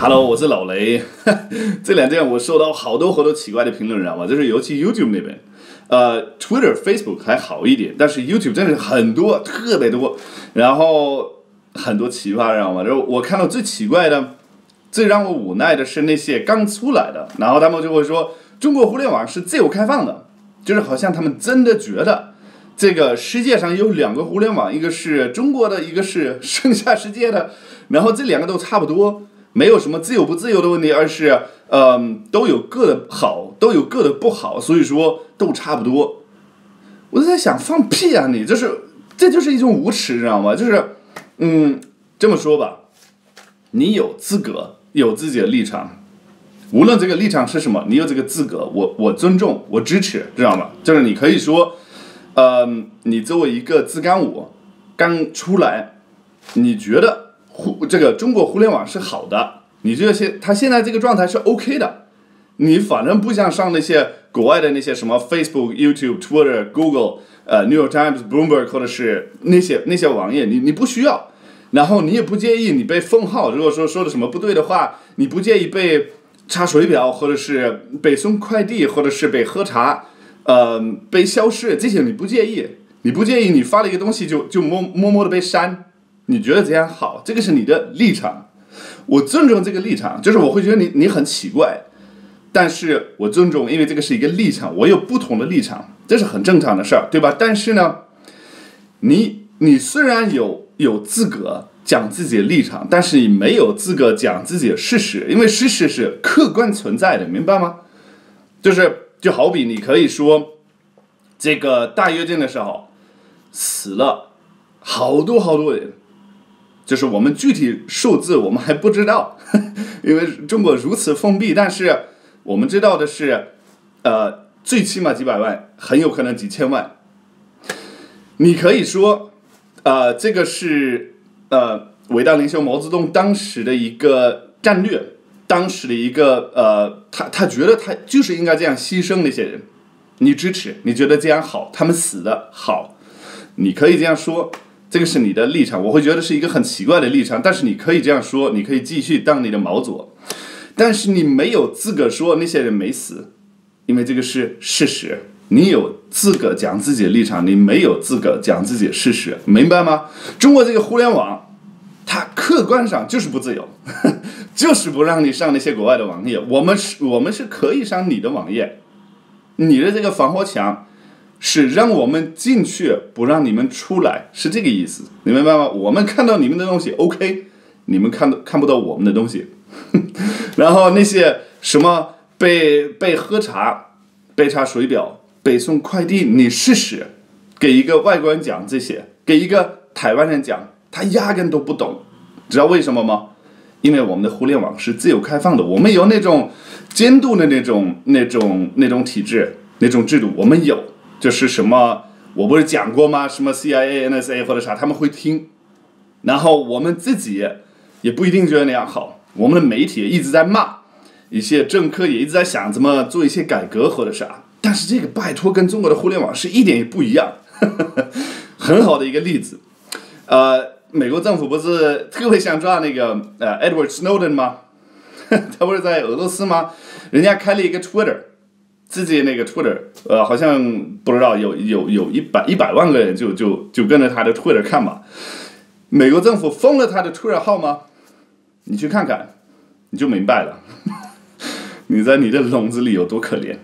Hello，我是老雷。这两天我收到好多好多奇怪的评论，你知道吗？就是尤其 YouTube 那边，呃，Twitter、Facebook 还好一点，但是 YouTube 真的是很多，特别多，然后很多奇葩，知道吗？然后我看到最奇怪的、最让我无奈的是那些刚出来的，然后他们就会说中国互联网是自由开放的，就是好像他们真的觉得这个世界上有两个互联网，一个是中国的，一个是剩下世界的，然后这两个都差不多。没有什么自由不自由的问题，而是，嗯，都有各的好，都有各的不好，所以说都差不多。我就在想，放屁啊你！就是，这就是一种无耻，你知道吗？就是，嗯，这么说吧，你有资格有自己的立场，无论这个立场是什么，你有这个资格，我我尊重，我支持，知道吗？就是你可以说，嗯，你作为一个自干五刚出来，你觉得。互这个中国互联网是好的，你这些他现在这个状态是 OK 的，你反正不想上那些国外的那些什么 Facebook、YouTube、Twitter、Google、呃 New York Times、Bloomberg 或者是那些那些网页，你你不需要，然后你也不介意你被封号，如果说说的什么不对的话，你不介意被查水表，或者是被送快递，或者是被喝茶，呃被消失，这些你不介意，你不介意你发了一个东西就就默默默的被删。你觉得这样好，这个是你的立场，我尊重这个立场，就是我会觉得你你很奇怪，但是我尊重，因为这个是一个立场，我有不同的立场，这是很正常的事儿，对吧？但是呢，你你虽然有有资格讲自己的立场，但是你没有资格讲自己的事实，因为事实是客观存在的，明白吗？就是就好比你可以说，这个大跃进的时候死了好多好多人。就是我们具体数字我们还不知道，因为中国如此封闭。但是我们知道的是，呃，最起码几百万，很有可能几千万。你可以说，呃，这个是呃伟大领袖毛泽东当时的一个战略，当时的一个呃，他他觉得他就是应该这样牺牲那些人，你支持，你觉得这样好，他们死的好，你可以这样说。这个是你的立场，我会觉得是一个很奇怪的立场。但是你可以这样说，你可以继续当你的毛左，但是你没有资格说那些人没死，因为这个是事实。你有资格讲自己的立场，你没有资格讲自己的事实，明白吗？中国这个互联网，它客观上就是不自由，就是不让你上那些国外的网页。我们是，我们是可以上你的网页，你的这个防火墙。是让我们进去，不让你们出来，是这个意思，你明白吗？我们看到你们的东西，OK，你们看到看不到我们的东西。然后那些什么被被喝茶、被查水表、被送快递，你试试给一个外国人讲这些，给一个台湾人讲，他压根都不懂，知道为什么吗？因为我们的互联网是自由开放的，我们有那种监督的那种、那种、那种体制、那种制度，我们有。就是什么，我不是讲过吗？什么 CIA、NSA 或者啥，他们会听，然后我们自己也不一定觉得那样好。我们的媒体一直在骂，一些政客也一直在想怎么做一些改革或者啥。但是这个拜托跟中国的互联网是一点也不一样，很好的一个例子。呃，美国政府不是特别想抓那个呃 Edward Snowden 吗？他不是在俄罗斯吗？人家开了一个 Twitter。自己那个 Twitter，呃，好像不知道有有有一百一百万个人就就就跟着他的 Twitter 看吧。美国政府封了他的 Twitter 号吗？你去看看，你就明白了。你在你的笼子里有多可怜。